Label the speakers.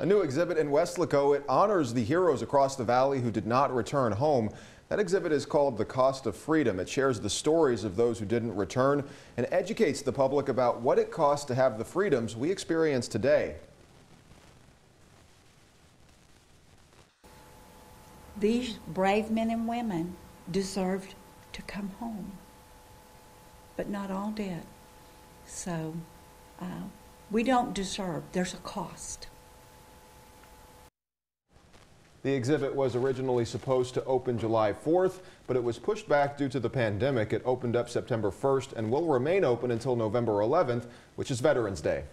Speaker 1: A new exhibit in Weslaco. It honors the heroes across the valley who did not return home. That exhibit is called The Cost of Freedom. It shares the stories of those who didn't return and educates the public about what it costs to have the freedoms we experience today.
Speaker 2: These brave men and women deserved to come home, but not all did. So uh, we don't deserve, there's a cost.
Speaker 1: The exhibit was originally supposed to open July 4th, but it was pushed back due to the pandemic. It opened up September 1st and will remain open until November 11th, which is Veterans Day.